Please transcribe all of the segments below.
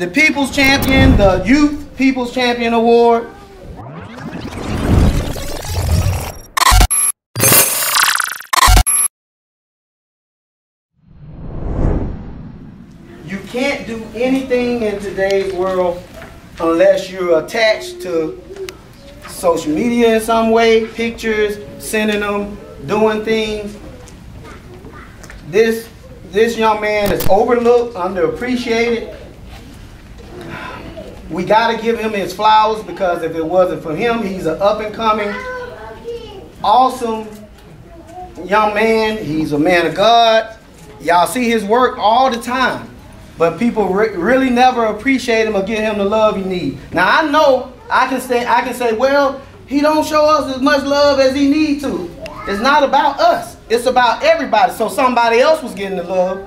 the People's Champion, the Youth People's Champion Award. You can't do anything in today's world unless you're attached to social media in some way, pictures, sending them, doing things. This this young man is overlooked, underappreciated. We got to give him his flowers because if it wasn't for him, he's an up and coming, awesome young man. He's a man of God. Y'all see his work all the time. But people re really never appreciate him or give him the love he needs. Now I know I can say I can say, well, he don't show us as much love as he need to. It's not about us. It's about everybody. So somebody else was getting the love.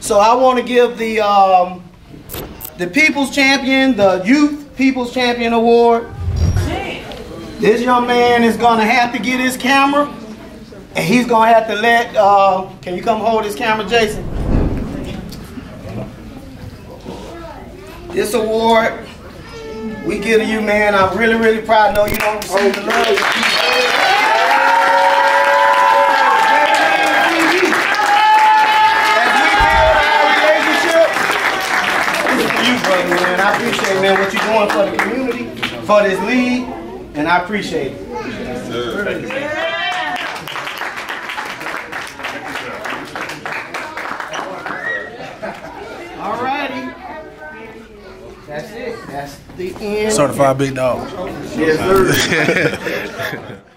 So I want to give the um, the People's Champion, the Youth People's Champion Award. This young man is gonna have to get his camera, and he's gonna have to let. Uh, can you come hold his camera, Jason? This award we give to you, man. I'm really, really proud. I know you don't receive the love doing for the community, for this league, and I appreciate it. Yes, All righty. That's it. That's the end. Certified big dog. Yes, sir.